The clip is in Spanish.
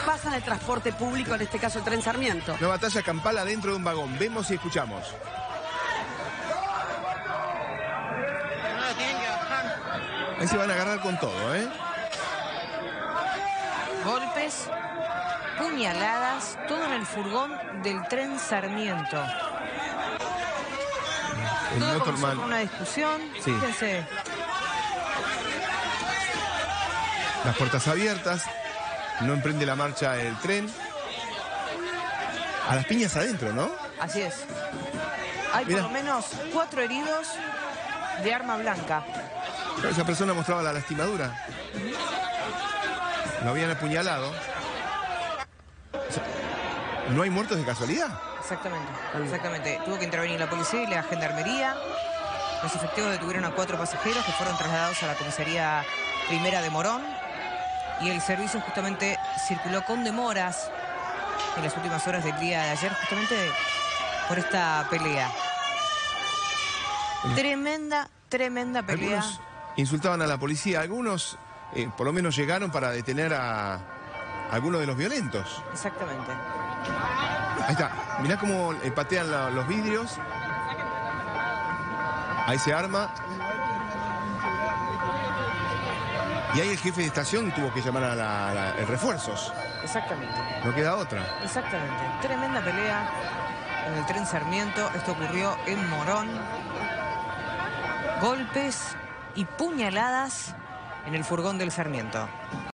pasan el transporte público, en este caso el tren Sarmiento. Una batalla campal adentro de un vagón. Vemos y escuchamos. Ahí se van a agarrar con todo, ¿eh? Golpes, puñaladas, todo en el furgón del tren Sarmiento. El Todo comenzó con una discusión. Sí. Fíjense, Las puertas abiertas. No emprende la marcha el tren. A las piñas adentro, ¿no? así es. Hay por lo menos cuatro heridos de arma blanca. Esa persona mostraba la lastimadura. Lo habían apuñalado. O sea, ¿No hay muertos de casualidad? Exactamente, exactamente. Tuvo que intervenir la policía y la gendarmería. Los efectivos detuvieron a cuatro pasajeros que fueron trasladados a la comisaría primera de Morón. Y el servicio justamente circuló con demoras en las últimas horas del día de ayer, justamente por esta pelea. Tremenda, tremenda pelea. Algunos insultaban a la policía. Algunos, eh, por lo menos, llegaron para detener a, a algunos de los violentos. Exactamente. Ahí está. Mirá cómo eh, patean la- los vidrios. Ahí se arma. Y ahí el jefe de estación tuvo que llamar a la, la- el refuerzos. Exactamente. No queda otra. Exactamente. Tremenda pelea en el tren Sarmiento. Esto ocurrió en Morón. Golpes y puñaladas en el furgón del Sarmiento.